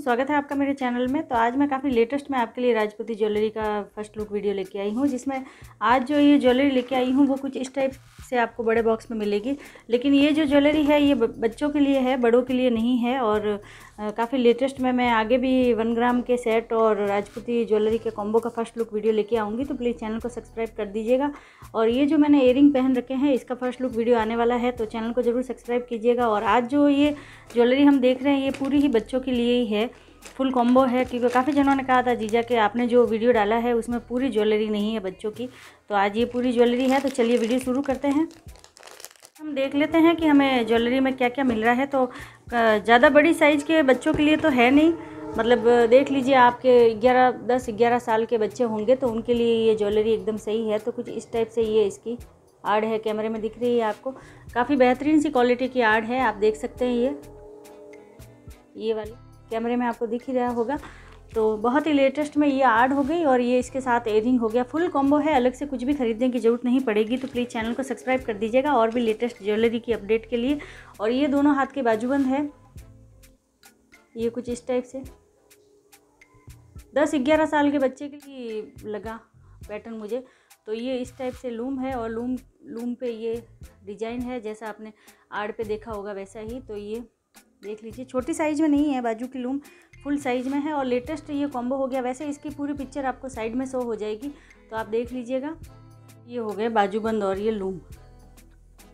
स्वागत है आपका मेरे चैनल में। तो आज मैं काफ़ी लेटेस्ट में आपके लिए राजपूती ज्वेलरी का फ़र्स्ट लुक वीडियो लेके आई हूँ, जिसमें आज जो ये ज्वेलरी लेके आई हूँ, वो कुछ इस टाइप से आपको बड़े बॉक्स में मिलेगी। लेकिन ये जो ज्वेलरी है, ये बच्चों के लिए है, बड़ों के लिए नहीं है और काफ़ी लेटेस्ट में मैं आगे भी वन ग्राम के सेट और राजपूती ज्वेलरी के कॉम्बो का फ़र्स्ट लुक वीडियो लेके आऊँगी तो प्लीज़ चैनल को सब्सक्राइब कर दीजिएगा। और ये जो मैंने एयरिंग पहन रखे हैं, इसका फ़र्स्ट लुक वीडियो आने वाला है तो चैनल को ज़रूर सब्सक्राइब कीजिएगा। और आज जो ये ज्वेलरी हम देख रहे हैं, ये पूरी ही बच्चों के लिए ही है फुल कॉम्बो है, क्योंकि काफ़ी जनों ने कहा था, जीजा, कि आपने जो वीडियो डाला है, उसमें पूरी ज्वेलरी नहीं है बच्चों की तो आज ये पूरी ज्वेलरी है तो चलिए वीडियो शुरू करते हैं। देख लेते हैं कि हमें ज्वेलरी में क्या क्या मिल रहा है। तो ज़्यादा बड़ी साइज़ के बच्चों के लिए तो है नहीं। मतलब देख लीजिए आपके ग्यारह, दस, ग्यारह साल के बच्चे होंगे तो उनके लिए ये ज्वेलरी एकदम सही है। तो कुछ इस टाइप से ये इसकी आड़ है, कैमरे में दिख रही है आपको। काफ़ी बेहतरीन सी क्वालिटी की आड़ है, आप देख सकते हैं ये। ये वाली कैमरे में आपको दिख ही रहा होगा। तो बहुत ही लेटेस्ट में ये आर्ड हो गई और ये इसके साथ एयरिंग हो गया। फुल कॉम्बो है, अलग से कुछ भी खरीदने की ज़रूरत नहीं पड़ेगी तो प्लीज़ चैनल को सब्सक्राइब कर दीजिएगा और भी लेटेस्ट ज्वेलरी की अपडेट के लिए। और ये दोनों हाथ के बाजूबंद है। ये कुछ इस टाइप से। दस ग्यारह साल के बच्चे के लिए लगा पैटर्न मुझे। तो ये इस टाइप से लूम है और लूम लूम पे ये डिज़ाइन है, जैसा आपने आड़ पे देखा होगा वैसा ही। तो ये देख लीजिए, छोटी साइज़ में नहीं है, बाजू की लूम फुल साइज़ में है और लेटेस्ट ये कॉम्बो हो गया। वैसे इसकी पूरी पिक्चर आपको साइड में शो हो जाएगी। तो आप देख लीजिएगा, ये हो गए बाजूबंद और ये लूम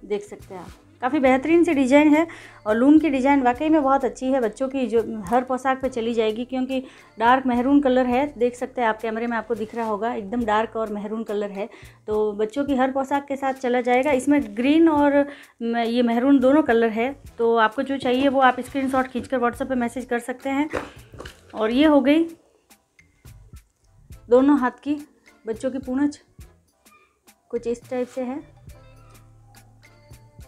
देख सकते हैं आप। काफ़ी बेहतरीन सी डिज़ाइन है और लूम की डिज़ाइन वाकई में बहुत अच्छी है। बच्चों की जो हर पोशाक पे चली जाएगी क्योंकि डार्क मेहरून कलर है। देख सकते हैं आप कैमरे में आपको दिख रहा होगा, एकदम डार्क और मेहरून कलर है। तो बच्चों की हर पोशाक के साथ चला जाएगा। इसमें ग्रीन और ये मेहरून दोनों कलर है। तो आपको जो चाहिए वो आप स्क्रीन शॉट खींच कर व्हाट्सएप पर मैसेज कर सकते हैं। और ये हो गई दोनों हाथ की, बच्चों की पूनच कुछ इस टाइप से है।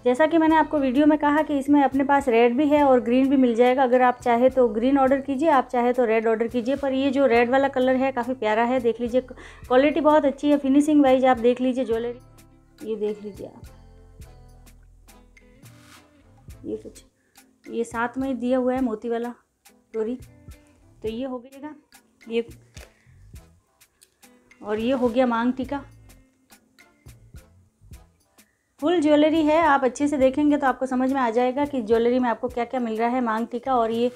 जैसा कि मैंने आपको वीडियो में कहा कि इसमें अपने पास रेड भी है और ग्रीन भी मिल जाएगा। अगर आप चाहे तो ग्रीन ऑर्डर कीजिए, आप चाहे तो रेड ऑर्डर कीजिए, पर ये जो रेड वाला कलर है, काफ़ी प्यारा है। देख लीजिए क्वालिटी बहुत अच्छी है। फिनिशिंग वाइज आप देख लीजिए ज्वेलरी ये देख लीजिए आप। ये कुछ, ये साथ में दिया हुआ है मोती वाला डोरी। तो ये हो गएगा ये, और ये हो गया मांग टीका। फुल ज्वेलरी है, आप अच्छे से देखेंगे तो आपको समझ में आ जाएगा कि ज्वेलरी में आपको क्या क्या मिल रहा है मांग टीका और ये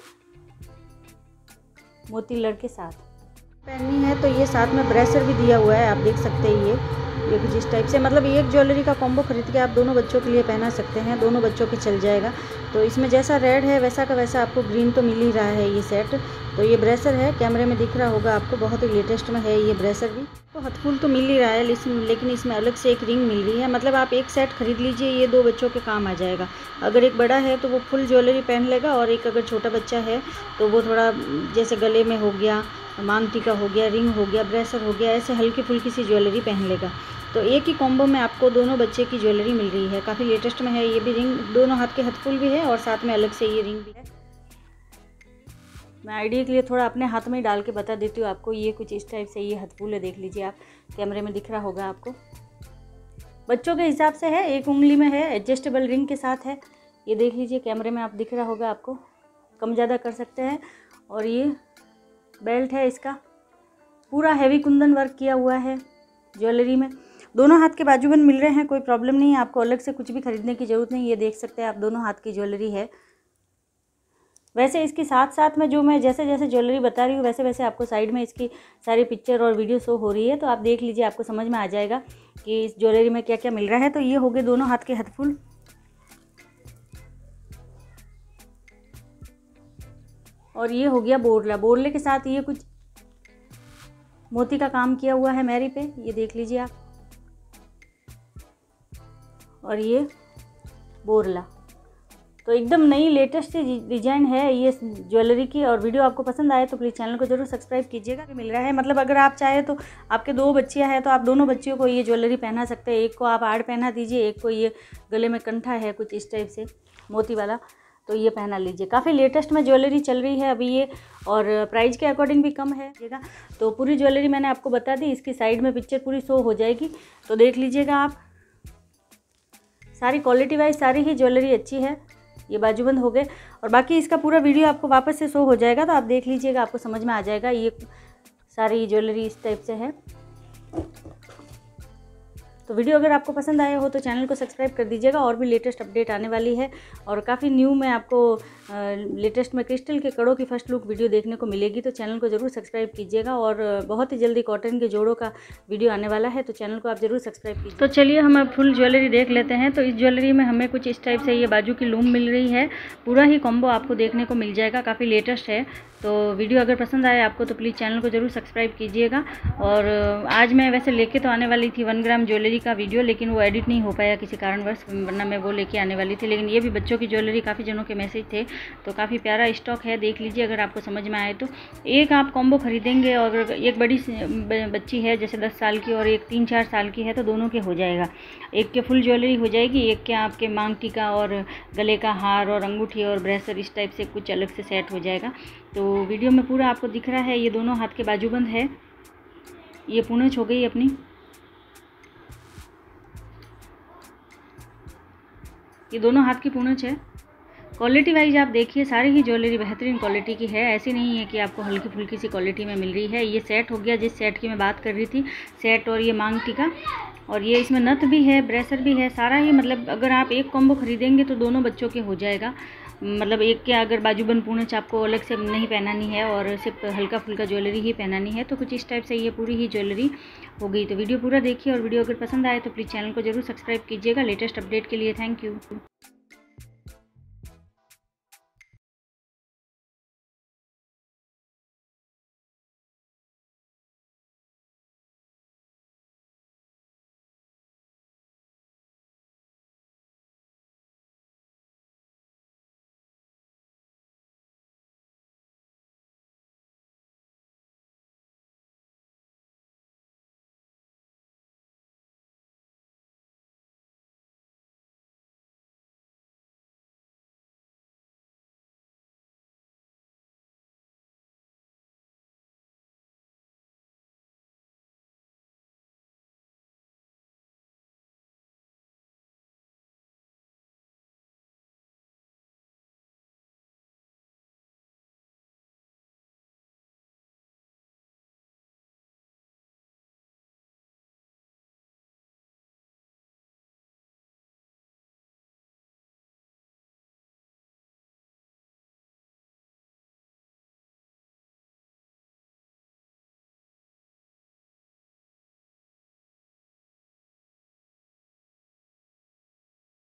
मोती लड़के साथ। पहननी है तो ये साथ में ब्रेसर भी दिया हुआ है, आप देख सकते हैं ये। ये कुछ इस टाइप से मतलब एक ज्वेलरी का कॉम्बो खरीद के आप दोनों बच्चों के लिए पहना सकते हैं, दोनों बच्चों के चल जाएगा। तो इसमें जैसा रेड है, वैसा का वैसा आपको ग्रीन तो मिल ही रहा है ये सेट तो ये ब्रेसर है, कैमरे में दिख रहा होगा आपको, बहुत ही लेटेस्ट में है ये ब्रेसर भी। तो हथफुल तो मिल ही रहा है, लेकिन इसमें अलग से एक रिंग मिल रही है। मतलब आप एक सेट खरीद लीजिए, ये दो बच्चों के काम आ जाएगा। अगर एक बड़ा है तो वो फुल ज्वेलरी पहन लेगा और एक अगर छोटा बच्चा है तो वो थोड़ा, जैसे गले में हो गया मांग टीका हो गया रिंग हो गया, ब्रेसर हो गया, ऐसे हल्की फुल्की सी ज्वेलरी पहन लेगा। तो एक ही कॉम्बो में आपको दोनों बच्चे की ज्वेलरी मिल रही है। काफ़ी लेटेस्ट में है, ये भी रिंग दोनों हाथ के हथफुल भी है और साथ में अलग से ये रिंग भी है। मैं आइडिया के लिए थोड़ा अपने हाथ में ही डाल के बता देती हूँ आपको, ये कुछ इस टाइप से ये हथफूल है, देख लीजिए आप। कैमरे में दिख रहा होगा आपको। बच्चों के हिसाब से है, एक उंगली में है एडजस्टेबल रिंग के साथ है। ये देख लीजिए, कैमरे में आप दिख रहा होगा आपको। कम ज़्यादा कर सकते हैं। और ये बेल्ट है इसका। पूरा हैवी कुंदन वर्क किया हुआ है ज्वेलरी में। दोनों हाथ के बाजूबंद मिल रहे हैं, कोई प्रॉब्लम नहीं आपको अलग से कुछ भी खरीदने की ज़रूरत नहीं, ये देख सकते हैं आप दोनों हाथ की ज्वेलरी है। वैसे इसके साथ साथ में जो मैं जैसे जैसे ज्वेलरी बता रही हूँ वैसे वैसे आपको साइड में इसकी सारी पिक्चर और वीडियो शो हो रही है तो आप देख लीजिए, आपको समझ में आ जाएगा कि इस ज्वेलरी में क्या क्या मिल रहा है। तो ये हो गए दोनों हाथ के हथफुल। और ये हो गया बोरला। बोरले के साथ ये कुछ मोती का काम किया हुआ है मैरी पे, ये देख लीजिए आप। और ये बोरला। तो एकदम नई लेटेस्ट डिज़ाइन है ये ज्वेलरी की और वीडियो आपको पसंद आए तो प्लीज़ चैनल को ज़रूर सब्सक्राइब कीजिएगा। मिल रहा है मतलब अगर आप चाहे तो आपके दो बच्चियाँ हैं तो आप दोनों बच्चियों को ये ज्वेलरी पहना सकते हैं। एक को आप आड़ पहना दीजिए, एक को ये गले में कंठा है कुछ इस टाइप से, मोती वाला तो ये पहना लीजिए। काफ़ी लेटेस्ट में ज्वेलरी चल रही है अभी ये, और प्राइस के अकॉर्डिंग भी कम है तो पूरी ज्वेलरी मैंने आपको बता दी, इसकी साइड में पिक्चर पूरी शो हो जाएगी तो देख लीजिएगा आप। सारी क्वालिटी वाइज सारी ही ज्वेलरी अच्छी है। ये बाजूबंद हो गए। और बाकी इसका पूरा वीडियो आपको वापस से शो हो जाएगा तो आप देख लीजिएगा, आपको समझ में आ जाएगा। ये सारी ज्वेलरी इस टाइप से है। तो वीडियो अगर आपको पसंद आया हो तो चैनल को सब्सक्राइब कर दीजिएगा और भी लेटेस्ट अपडेट आने वाली है। और काफ़ी न्यू में आपको लेटेस्ट में क्रिस्टल के कड़ों की फ़र्स्ट लुक वीडियो देखने को मिलेगी तो चैनल को ज़रूर सब्सक्राइब कीजिएगा और बहुत ही जल्दी कॉटन के जोड़ों का वीडियो आने वाला है तो चैनल को आप ज़रूर सब्सक्राइब कीजिए तो चलिए हम फुल ज्वेलरी देख लेते हैं तो इस ज्वेलरी में हमें कुछ इस टाइप से ये बाजू की लूम मिल रही है, पूरा ही कॉम्बो आपको देखने को मिल जाएगा, काफ़ी लेटेस्ट है। तो वीडियो अगर पसंद आए आपको तो प्लीज़ चैनल को ज़रूर सब्सक्राइब कीजिएगा। और आज मैं वैसे लेके तो आने वाली थी वन ग्राम ज्वेलरी का वीडियो लेकिन वो एडिट नहीं हो पाया किसी कारणवश, वरना मैं वो लेके आने वाली थी। लेकिन ये भी बच्चों की ज्वेलरी काफ़ी जनों के मैसेज थे तो काफ़ी प्यारा स्टॉक है, देख लीजिए अगर आपको समझ में आए तो। एक आप कॉम्बो खरीदेंगे और एक बड़ी बच्ची है, जैसे दस साल की और एक तीन चार साल की है तो दोनों के हो जाएगा। एक के फुल ज्वेलरी हो जाएगी, एक के आपके मांग टीका और गले का हार और अंगूठी और ब्रेसर इस टाइप से कुछ अलग से सेट हो जाएगा। तो वीडियो में पूरा आपको दिख रहा है, ये दोनों हाथ के बाजूबंद है। ये पूनच हो गई अपनी। ये दोनों हाथ की पूनच है। क्वालिटी वाइज आप देखिए, सारी ही ज्वेलरी बेहतरीन क्वालिटी की है। ऐसी नहीं है कि आपको हल्की फुल्की सी क्वालिटी में मिल रही है। ये सेट हो गया, जिस सेट की मैं बात कर रही थी सेट और ये मांग टीका और ये इसमें नथ भी है ब्रेसर भी है, सारा ही मतलब अगर आप एक कॉम्बो खरीदेंगे तो दोनों बच्चों के हो जाएगा। मतलब एक के अगर बाजूबन पूर्ण चाप आपको अलग से नहीं पहनानी है और सिर्फ़ हल्का फुल्का ज्वेलरी ही पहनानी है तो कुछ इस टाइप से ये पूरी ही ज्वेलरी हो गई तो वीडियो पूरा देखिए और वीडियो अगर पसंद आए तो प्लीज़ चैनल को ज़रूर सब्सक्राइब कीजिएगा। लेटेस्ट अपडेट के लिए थैंक यू